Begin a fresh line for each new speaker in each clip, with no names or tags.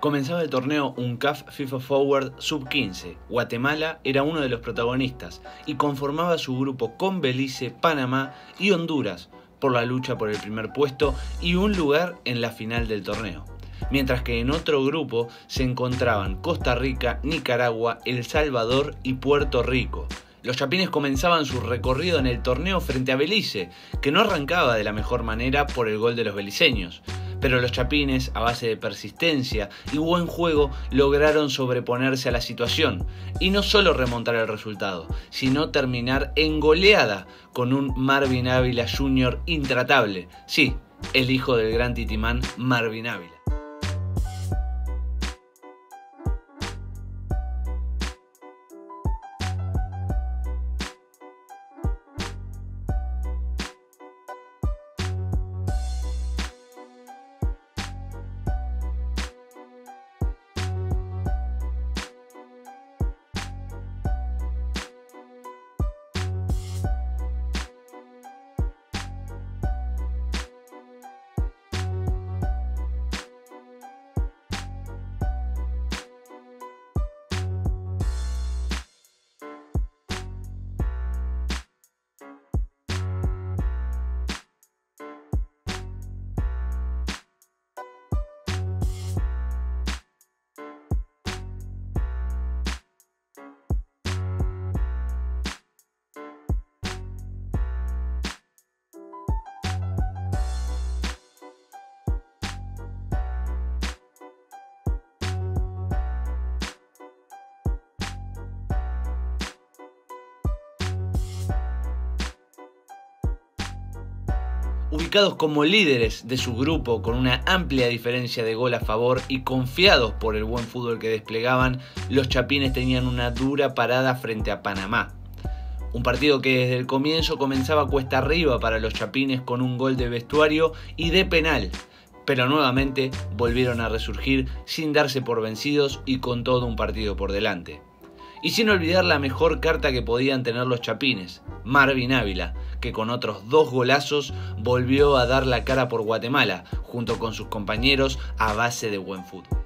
Comenzaba el torneo UNCAF FIFA Forward Sub-15. Guatemala era uno de los protagonistas y conformaba su grupo con Belice, Panamá y Honduras por la lucha por el primer puesto y un lugar en la final del torneo. Mientras que en otro grupo se encontraban Costa Rica, Nicaragua, El Salvador y Puerto Rico. Los chapines comenzaban su recorrido en el torneo frente a Belice, que no arrancaba de la mejor manera por el gol de los beliceños pero los chapines, a base de persistencia y buen juego, lograron sobreponerse a la situación y no solo remontar el resultado, sino terminar en goleada con un Marvin Ávila Jr. intratable. Sí, el hijo del gran titimán Marvin Ávila. Ubicados como líderes de su grupo con una amplia diferencia de gol a favor y confiados por el buen fútbol que desplegaban, los chapines tenían una dura parada frente a Panamá. Un partido que desde el comienzo comenzaba cuesta arriba para los chapines con un gol de vestuario y de penal, pero nuevamente volvieron a resurgir sin darse por vencidos y con todo un partido por delante. Y sin olvidar la mejor carta que podían tener los chapines, Marvin Ávila, que con otros dos golazos volvió a dar la cara por Guatemala, junto con sus compañeros a base de buen fútbol.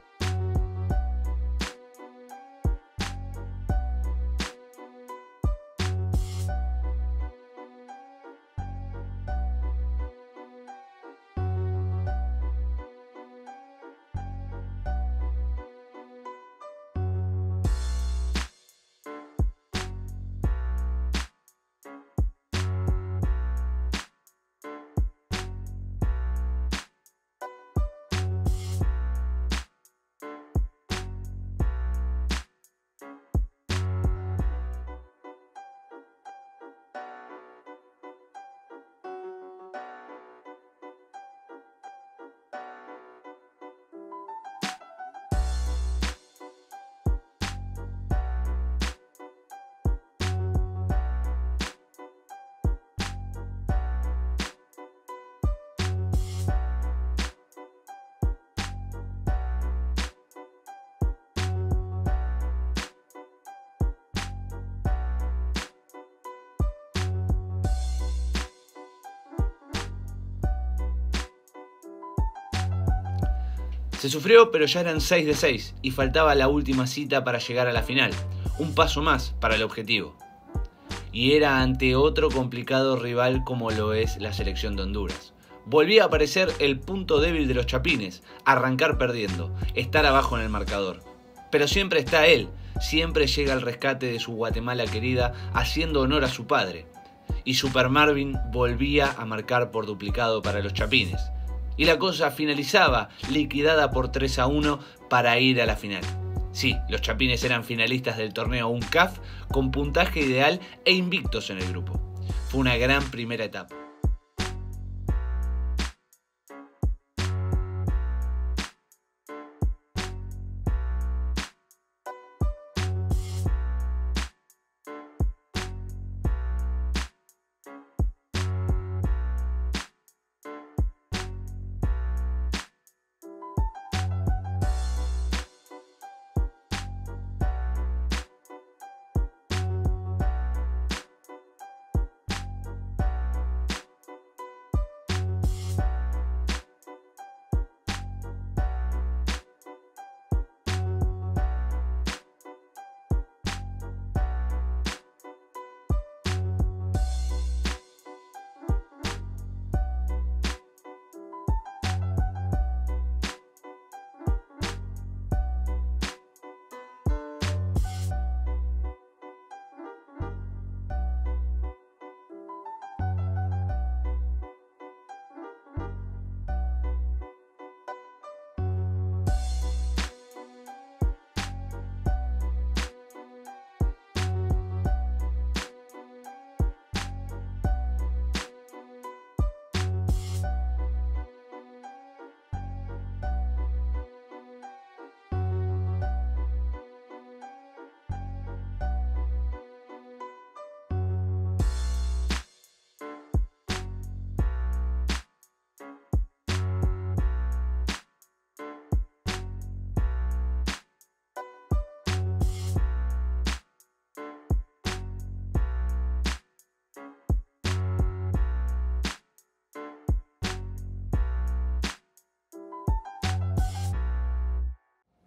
Se sufrió, pero ya eran 6 de 6 y faltaba la última cita para llegar a la final. Un paso más para el objetivo. Y era ante otro complicado rival como lo es la selección de Honduras. Volvía a aparecer el punto débil de los chapines, arrancar perdiendo, estar abajo en el marcador. Pero siempre está él, siempre llega al rescate de su Guatemala querida, haciendo honor a su padre. Y Super Marvin volvía a marcar por duplicado para los chapines y la cosa finalizaba liquidada por 3 a 1 para ir a la final. Sí, los Chapines eran finalistas del torneo UNCAF con puntaje ideal e invictos en el grupo. Fue una gran primera etapa.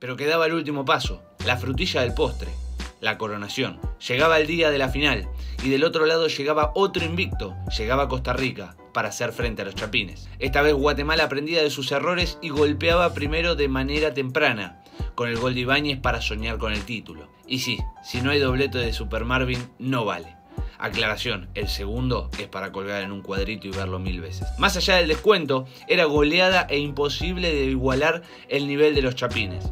Pero quedaba el último paso, la frutilla del postre, la coronación. Llegaba el día de la final y del otro lado llegaba otro invicto, llegaba Costa Rica para hacer frente a los chapines. Esta vez Guatemala aprendía de sus errores y golpeaba primero de manera temprana, con el gol de Ibáñez para soñar con el título. Y sí, si no hay doblete de Super Marvin, no vale. Aclaración, el segundo es para colgar en un cuadrito y verlo mil veces. Más allá del descuento, era goleada e imposible de igualar el nivel de los chapines.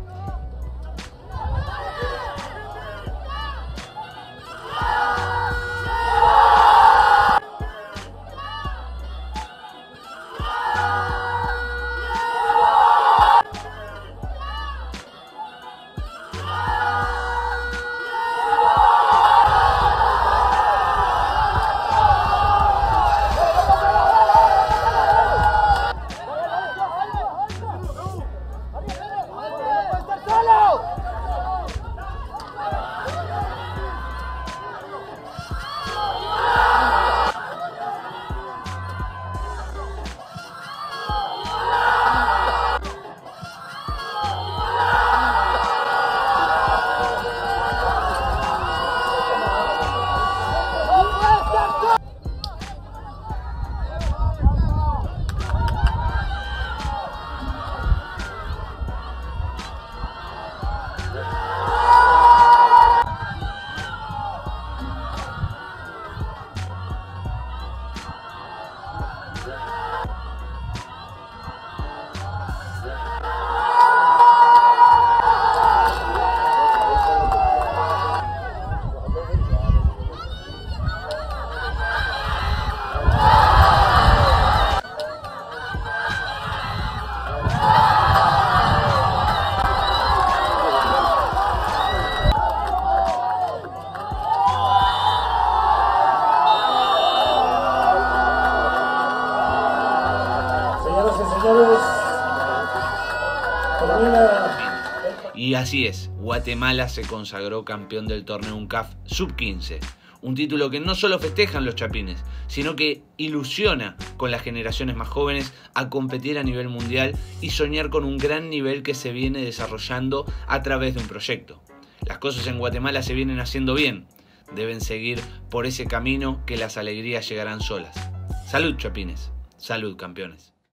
Y así es, Guatemala se consagró campeón del torneo UNCAF Sub-15. Un título que no solo festejan los chapines, sino que ilusiona con las generaciones más jóvenes a competir a nivel mundial y soñar con un gran nivel que se viene desarrollando a través de un proyecto. Las cosas en Guatemala se vienen haciendo bien, deben seguir por ese camino que las alegrías llegarán solas. Salud chapines, salud campeones.